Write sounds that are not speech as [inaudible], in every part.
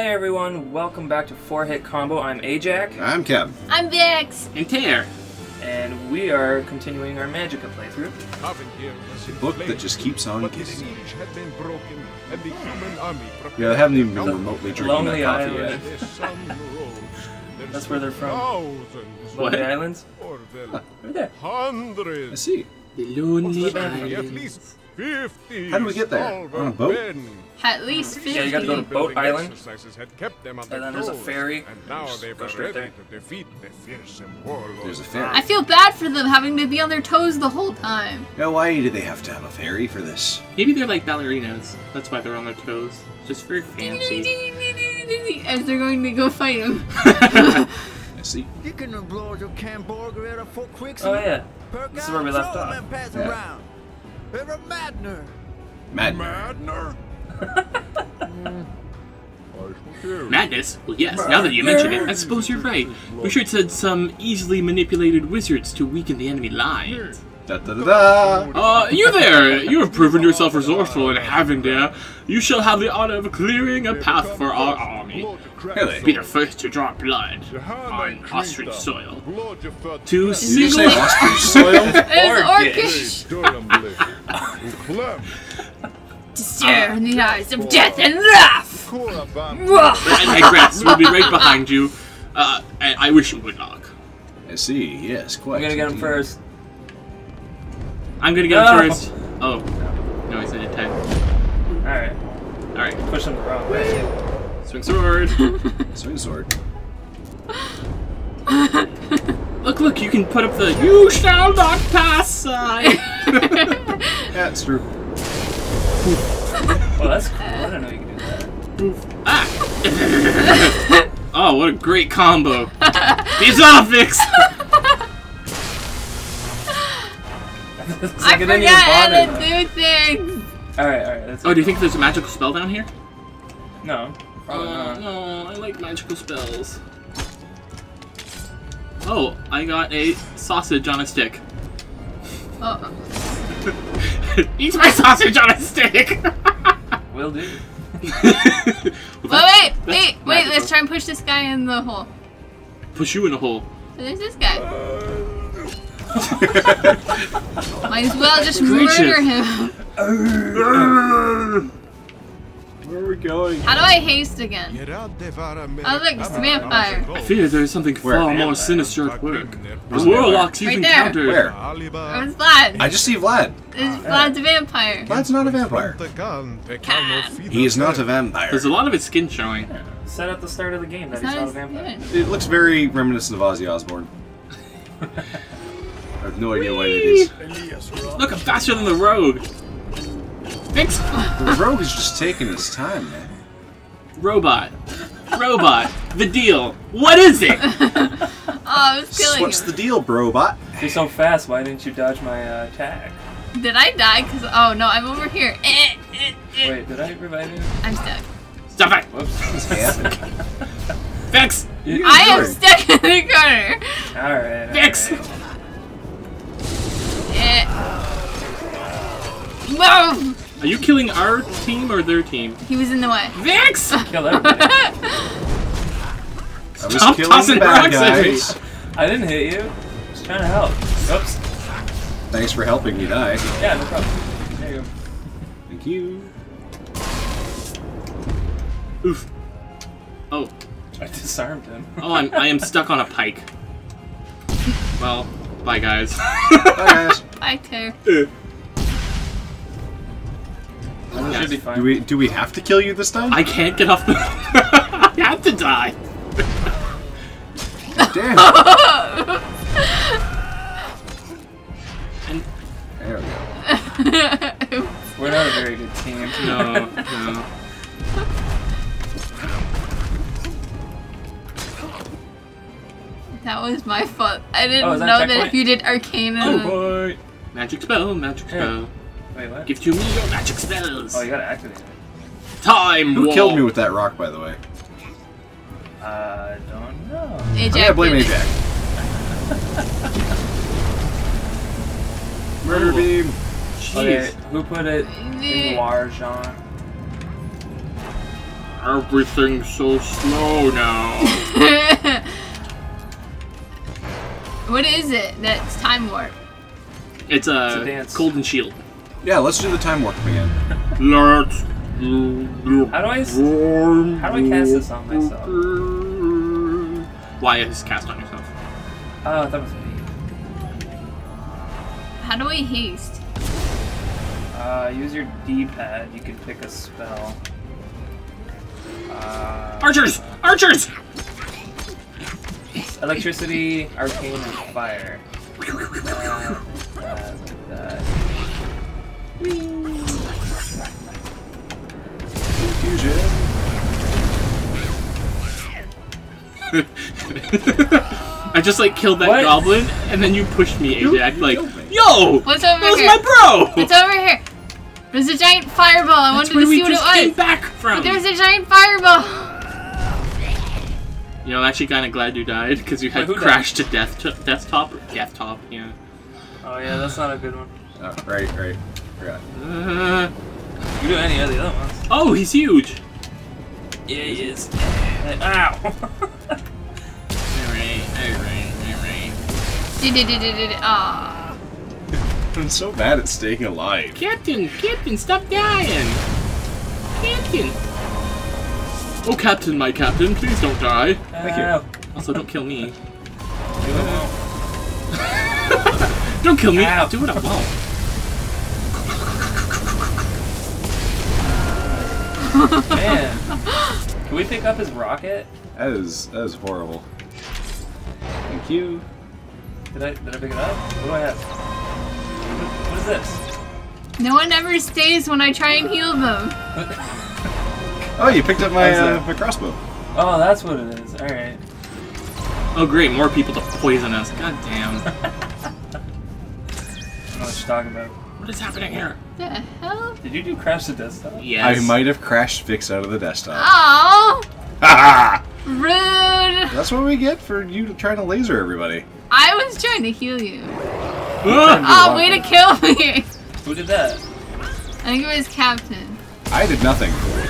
Hey everyone, welcome back to 4 Hit Combo. I'm Ajax, I'm Kev. I'm Vix. And Tair. and we are continuing our Magicka playthrough. The book that just keeps on But giving. siege had been broken, and the human army Yeah, I haven't even been remotely drinking Lonely that coffee Island. yet. The sun [laughs] rose. There's That's where they're from. Thousands, What? Lonely Islands? or well, Right there. I see. The Lonely What's the band? at Island. least fifty. How do we get there? On a boat? At least 50. Yeah, you gotta go to Boat Building Island. exercises had kept them on And their then there's a ferry. And now they were goes right ready there. to defeat the fearsome warlord. There's a ferry. I feel bad for them having to be on their toes the whole time. Now, why do they have to have a ferry for this? Maybe they're like ballerinas. That's why they're on their toes. Just very fancy. [laughs] As they're going to go fight him. [laughs] I see. You can blow your hamburger at a full quick. Oh yeah. This is where we left off. Yeah. Around. They're a madner. Mad. Madner? [laughs] Madness? Well, yes, now that you mention it, I suppose you're right. We should send some easily manipulated wizards to weaken the enemy lines. Da da da da. Uh, you there! You have proven yourself resourceful in having there. You shall have the honor of clearing a path for our army. Really? Be the first to draw blood on ostrich soil. To Did you single say [laughs] ostrich soil? It's Orcish. orcish. To stare in the eyes of death and laugh. and regrets will be right behind you. Uh, and I wish you good luck. I see. Yes, quite. I'm gonna get him first. I'm gonna get No. him first. Oh. No, he's in attack. Alright. Alright. Push him the wrong way. Swing sword. [laughs] Swing sword. [laughs] look, look, you can put up the You shall not pass sign. [laughs] That's true. Well, that's cool. I don't know you could do that. ah. oh, what a great combo. [laughs] These Fix. It's I like it forgot how to do things. Alright, alright. That's Oh, do you think there's a magical spell down here? No. Probably Oh, not. no, I like magical spells. Oh, I got a sausage on a stick. Oh, [laughs] Eat my sausage on a stick! [laughs] Will do. [laughs] wait, wait, wait, wait. Let's try and push this guy in the hole. Push you in the hole. So there's this guy. Might as well just Creature. murder him. Where are we going? How do I haste again? I like this vampire. I fear there is something Where? far more Vampire. sinister at work. The Isn't there? warlocks you've Right there. encountered. Where? Where's Vlad? I just see Vlad. This Vlad's a vampire. Vlad's not a vampire. Ah. He is not a vampire. There's a lot of his skin showing. Said at the start of the game that he's not not a vampire. It looks very reminiscent of Ozzy Osbourne. [laughs] I have no idea what it is. Look, I'm faster than the rogue. Vix The rogue is just taking his time, man. robot. Robot. The deal. What is it? [laughs] Oh, I was killing What's him. the deal, brobot? If you're so fast, why didn't you dodge my uh, attack? Did I die? Cause oh no, I'm over here. Eh, eh, eh. Wait, did I revive you? I'm stuck. Stop it. Whoops. [laughs] Vix. You- I am stuck in the corner. Alright. Vix. alright. Eh. Move! Are you killing our team or their team? He was in the way. Vix! [laughs] Kill everybody. [laughs] I was Stop killing tossing the bad rocks at me. guys. I didn't hit you. Just trying to help. Oops. Thanks for helping me die. Yeah, no problem. There you go. Thank you. Oof. Oh. I disarmed him. Oh, I'm, I am stuck on a pike. [laughs] Well, bye guys. Bye, guys. Bye, Tair. Should be fine. Do we do we have to kill you this time? I can't get off the. [laughs] I have to die. Damn. And There we go. [laughs] We're not a very good team. [laughs] no, no. that was my fault. I didn't Oh, that know that checkpoint? if you did Arcana. Oh boy. Magic spell, magic Yeah. Spell. Wait, what? Give to me your magic spells. Oh, you gotta activate it. Time Who wall. killed me with that rock, by the way? I don't know. Ajax I'm gonna blame did it. Ajax. Murder Oh. beam. Jeez. Okay, who put it in Noir Jean? Everything's so slow now. [laughs] what is it that's time warp? It's a, It's a dance. golden shield. Yeah, let's do the time warp again. [laughs] Let's How do I s- how do I cast this on myself? Why is cast on yourself? Oh, that was me. How do I haste? Uh, use your D-pad. You can pick a spell. Uh, Archers! Archers! electricity, arcane, and fire. Uh, I just like killed that What? goblin, and then you pushed me, Ajax. Like, yo! What's over That over was here? my bro! What's over here? There's a giant fireball. I That's wanted to see what just it came back from. But there's a giant fireball. You know, I'm actually kind of glad you died because you had Wait, who crashed to death to desktop or desktop. Yeah. Oh yeah, that's not a good one. Oh, right, right. Forgot. Uh, You do any of the other ones. oh, he's huge. Yeah, he is. Ow! Alright, alright, alright. Ah. I'm so bad at staying alive. Captain, Captain, stop dying! Captain! Oh, Captain, my Captain, please don't die. Thank you. Also, don't kill me. Do it won't. Don't kill me! Ow. I'll do what I want. Man, can we pick up his rocket? That is that is horrible. Thank you. Did I did I pick it up? What do I have? What, what is this? No one ever stays when I try and heal them. Oh, you picked up my uh, my crossbow. Oh, that's what it is. All right. Oh, great, more people to poison us. God damn. [laughs] I don't know what you're talking about. What is happening here? The hell? Did you do crash the desktop? Yes. I might have crashed Vix out of the desktop. Oh, [laughs] Ha rude. That's what we get for you trying to laser everybody. I was trying to heal you. [gasps] Ah! Oh, way to kill me. Who did that? I think it was Captain. I did nothing.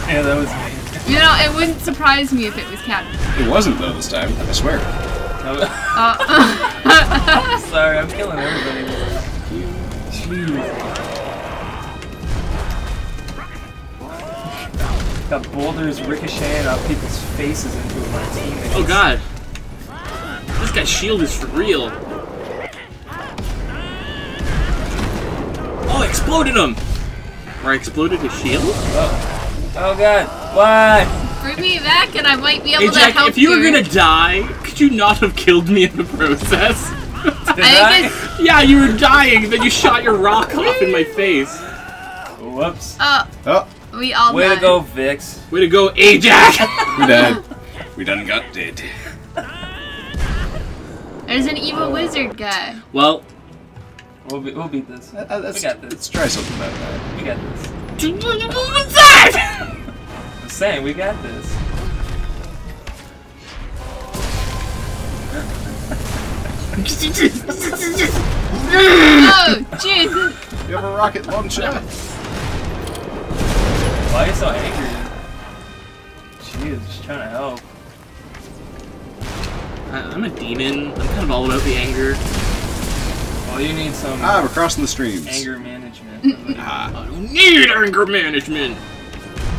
Yeah, that was me. You know, it wouldn't surprise me if it was Captain. It wasn't though this time. I swear. Uh, [laughs] [laughs] Sorry, I'm killing everybody. Jeez. Got boulders ricocheting off people's faces into my teammates. Oh god. This guy's shield is for real. Oh, I exploded him! Or I exploded his shield? Oh, oh god. Why? bring me back and I might be able Hey to Jack, help if you were gonna die, could you not have killed me in the process? Did [laughs] I think yeah, you were dying, then you shot your rock off in my face. Whoops. Uh, oh, Oh, we all Way died. to go, Vix. Way to go, Ajax! [laughs] we dead. we done got dead. There's an evil wizard guy. well, We'll, be, we'll beat this. Uh, uh, let's, We got this. let's try something about that. We got this. [laughs] what's that? I'm saying, we got this. [laughs] Oh, Jesus. You have a rocket launcher. Why are you so angry? Jeez, just trying to help. I- I'm a demon. I'm kind of all about the anger. Well, you need some Ah, we're crossing the streams. anger management. [laughs] Ah, I don't need anger management.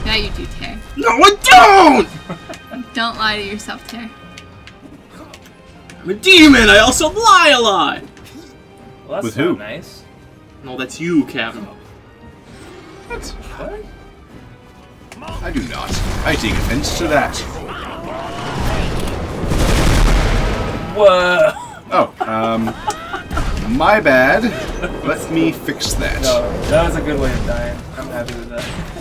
Now you do, Tair. No, I don't! [laughs] Don't lie to yourself, Tair. I'm a demon. I also lie a lot. Well, that's With not who? nice. No, that's you, Kevin. what? What? I do not. I take offense to that. Whoa! Oh, um, my bad. Let me fix that. No, that was a good way of dying. I'm happy with that.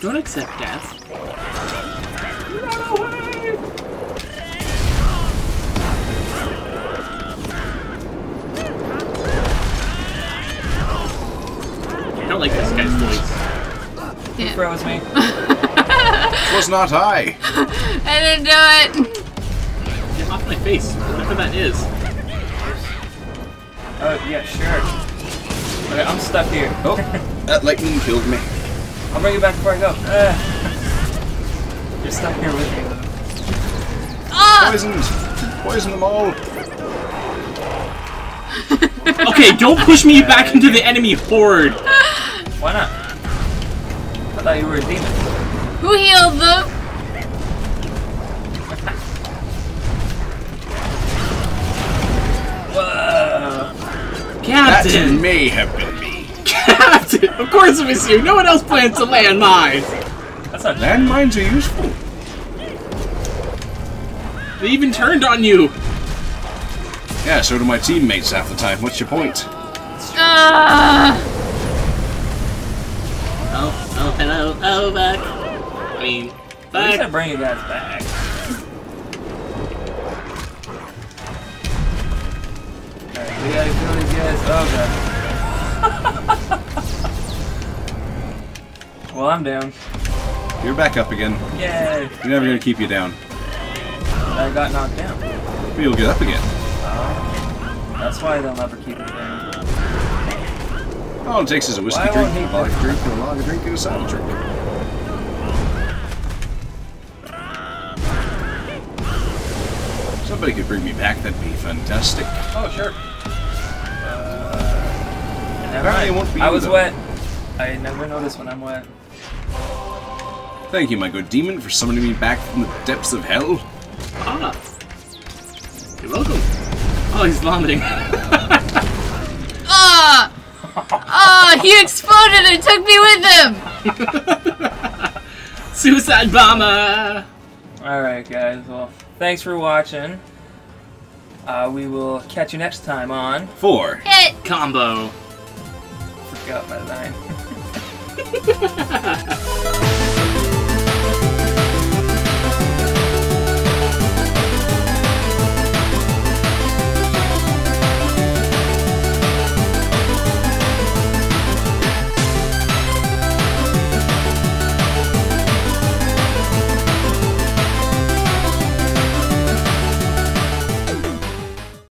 Don't accept death. Voice. Yeah. Froze me. Was not I. I didn't do it. Get off my face, whatever that is. Oh, yeah, sure. Okay, I'm stuck here. Oh, [laughs] that lightning killed me. I'll bring you back before I go. Uh, you're stuck here with me. Ah! Poisoned! Poison them all! Okay, don't push me back into the enemy horde. Why not? I thought you were a demon. Who healed them? Whoa. That Captain! [laughs] may have been me. Captain! Of course it was you. No one else plans to land mines. That's not Landmines are useful. They even turned on you. Yeah, so do my teammates half the time. What's your point? Ah! Oh, hello, oh, back. I mean, At least I back. bring you guys back. Alright, we gotta kill these guys. Oh god. well, I'm down. You're back up again. Yay! You're never gonna keep you down. I got knocked down. But you'll get up again. That's why they'll never keep it down. All it takes is a whiskey Why drink, a lager drink, and a lager drink, and a cider drink. Somebody could bring me back, that'd be fantastic. Oh, sure. Uh, Apparently it won't be I was though. wet. I never notice when I'm wet. Thank you, my good demon, for summoning me back from the depths of hell. Ah. You're welcome. Oh, he's vomiting. [laughs] Ah! Ah! He exploded and took me with him! [laughs] Suicide bomber! Alright, guys. Well, thanks for watching. Uh, we will catch you next time on. Four. Hit! Combo. Forgot my line. [laughs] [laughs]